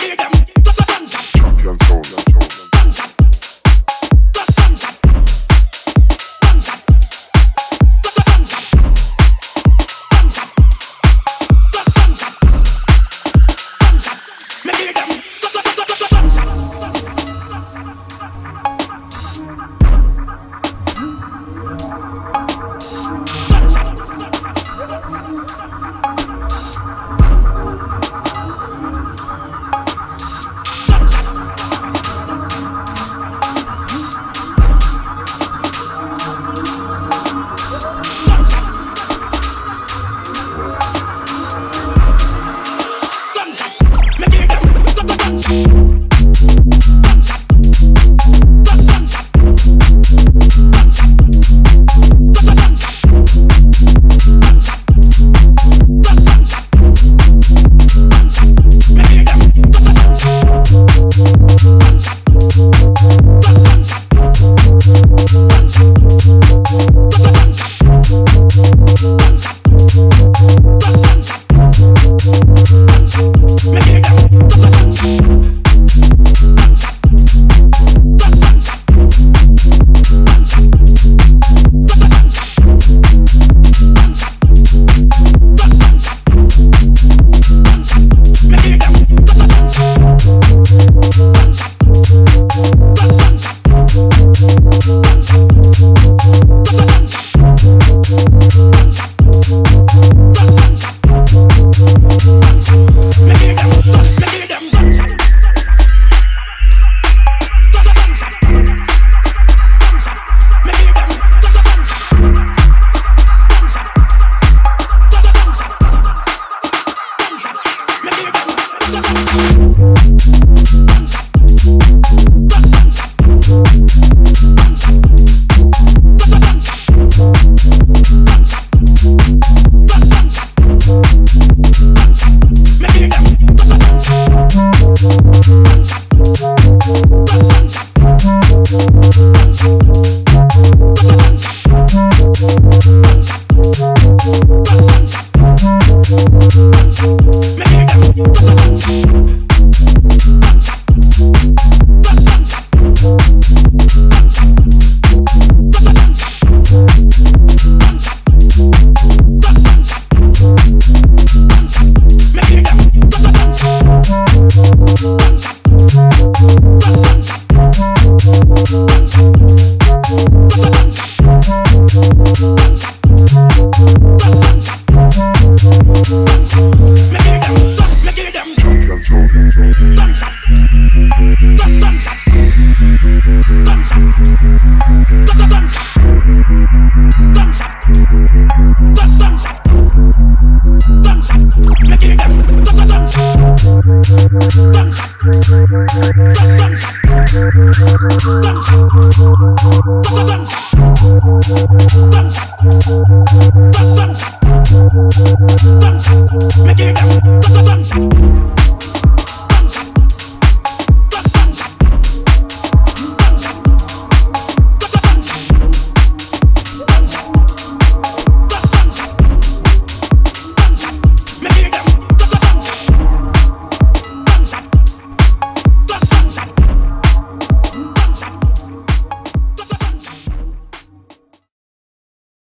hear them. Ganja. Champion soul. Thank you.